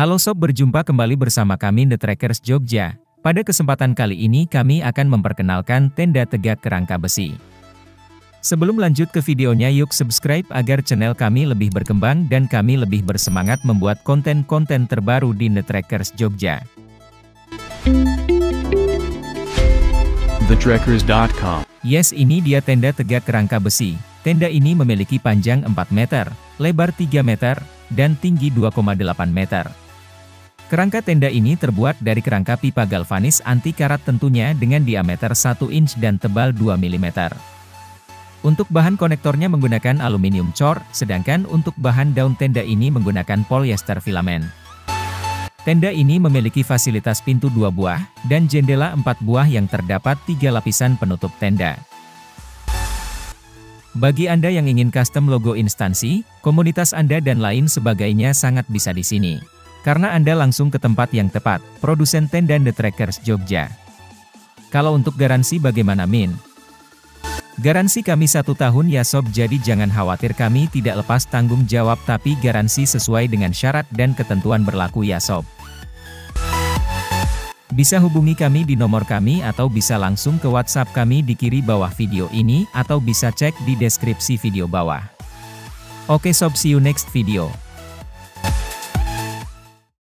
Halo sob berjumpa kembali bersama kami The Trackers Jogja. Pada kesempatan kali ini kami akan memperkenalkan tenda tegak kerangka besi. Sebelum lanjut ke videonya yuk subscribe agar channel kami lebih berkembang dan kami lebih bersemangat membuat konten-konten terbaru di The Trackers Jogja. TheTrekkers.com. Yes ini dia tenda tegak kerangka besi. Tenda ini memiliki panjang 4 meter, lebar 3 meter, dan tinggi 2,8 meter. Kerangka tenda ini terbuat dari kerangka pipa galvanis anti karat tentunya dengan diameter 1 inch dan tebal 2 mm. Untuk bahan konektornya menggunakan aluminium cor, sedangkan untuk bahan daun tenda ini menggunakan polyester filamen. Tenda ini memiliki fasilitas pintu dua buah, dan jendela empat buah yang terdapat tiga lapisan penutup tenda. Bagi Anda yang ingin custom logo instansi, komunitas Anda dan lain sebagainya sangat bisa di sini. Karena Anda langsung ke tempat yang tepat, produsen tenda The Trackers Jogja. Kalau untuk garansi bagaimana Min? Garansi kami satu tahun ya sob jadi jangan khawatir kami tidak lepas tanggung jawab tapi garansi sesuai dengan syarat dan ketentuan berlaku ya sob. Bisa hubungi kami di nomor kami atau bisa langsung ke WhatsApp kami di kiri bawah video ini atau bisa cek di deskripsi video bawah. Oke sob see you next video.